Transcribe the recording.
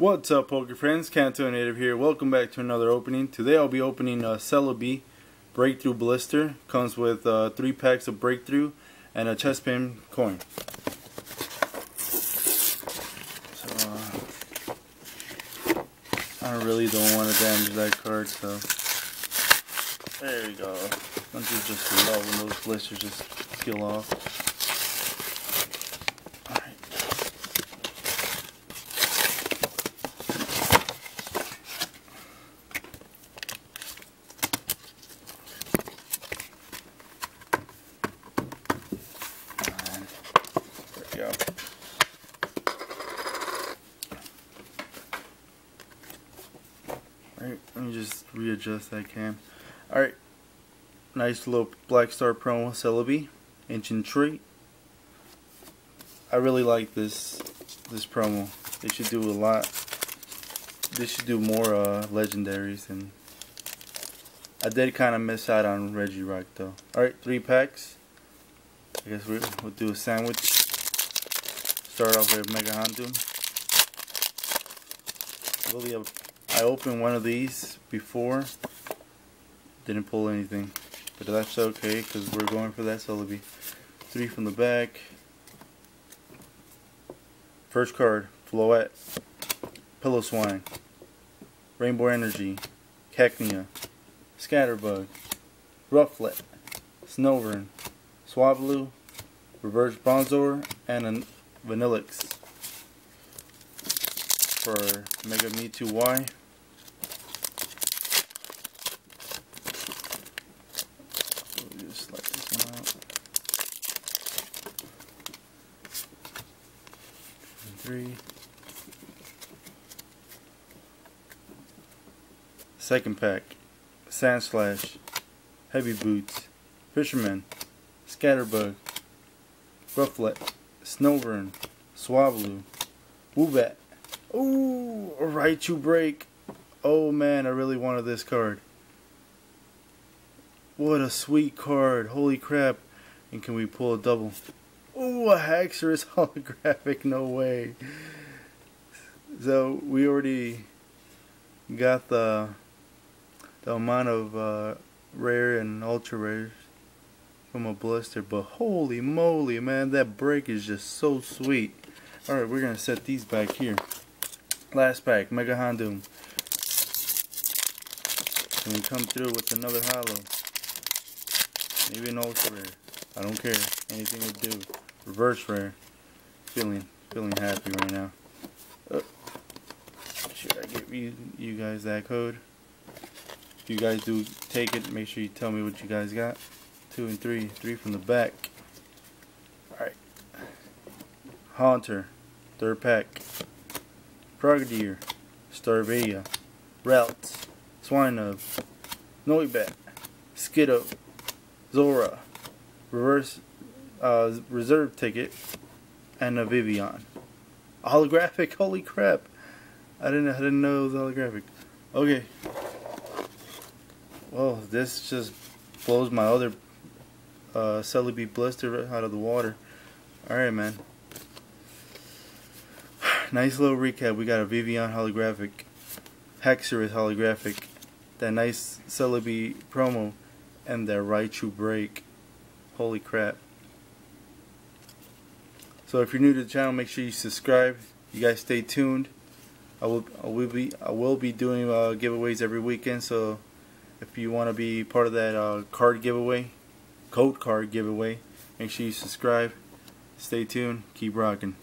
What's up poker friends, Kanto Native here. Welcome back to another opening. Today I'll be opening a Celebi Breakthrough Blister. Comes with uh, 3 packs of Breakthrough and a chest pin coin. So, uh, I really don't want to damage that card, so there we go. You just love when those blisters just peel off. go. Alright, let me just readjust that cam. Alright, nice little Black Star promo Celebi, Ancient Tree. I really like this this promo. They should do a lot. They should do more uh, legendaries and I did kind of miss out on Regirock though. Alright, three packs. I guess we'll do a sandwich start off with Mega Houndoom. Really, I opened one of these before. Didn't pull anything. But that's okay because we're going for that. So it'll be three from the back. First card, Floette, Piloswine, Rainbow Energy, Cacnea, Scatterbug, Rufflet, Snover, Swablu, Reverse Bronzor, and a Vanillix for Mega Mewtwo Y. Three. Second pack. Sandslash. Heavy Boots. Fisherman. Scatterbug. Rufflet. Snover, Swablu, Woobat. Ooh, Raichu break. Oh man, I really wanted this card. What a sweet card. Holy crap. And can we pull a double? Ooh, a Haxorus holographic. No way. So we already got the the amount of uh, rare and ultra rares from a blister, but holy moly, man, that break is just so sweet. Alright, we're going to set these back here. Last pack, Mega Houndoom. And we come through with another holo. Maybe an ultra rare. I don't care. Anything would do. Reverse rare. Feeling, feeling happy right now. Oh. Should I give you, you guys that code? If you guys do take it, make sure you tell me what you guys got two and three, three from the back. Alright. Haunter, third pack. Frogadier, Staravia, Routes, Swinub, Noibat, Skiddo, Zorua, Reverse uh, Reserve Ticket, and a Vivillon. Holographic, holy crap. I didn't I didn't know it was holographic. Okay. Well, this just blows my other uh, Celebi blister out of the water. Alright, man. nice little recap. We got a Vivillon holographic, Haxorus holographic, that nice Celebi promo, and that Raichu break. Holy crap. So if you're new to the channel, make sure you subscribe. You guys stay tuned. I will, I will be I will be doing uh, giveaways every weekend. So if you want to be part of that uh, card giveaway, code card giveaway. Make sure you subscribe. Stay tuned. Keep rocking.